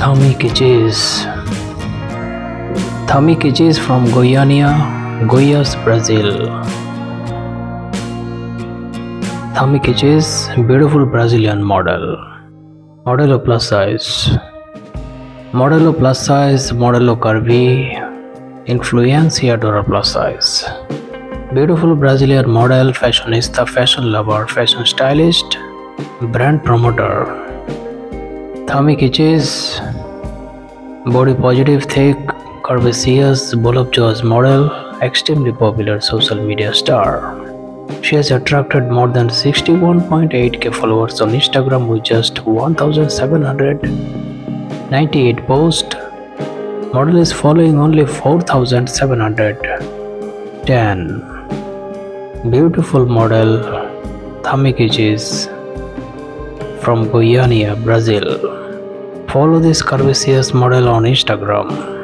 Thamy Kichese Thamy Kichese from Goiânia, Goiás, Brazil. Thamy Kichese, beautiful Brazilian model. Modelo plus size. Modelo plus size, Modelo curvy, Influenciadora plus size. Beautiful Brazilian model, fashionista, fashion lover, fashion stylist, brand promoter. Thamy Kichese, body positive, thick, curvaceous, voluptuous model, extremely popular social media star. She has attracted more than 61.8k followers on Instagram with just 1798 posts. Model is following only 4710. Beautiful model Thamy from Goiânia, Brazil. Follow this curvaceous model on Instagram.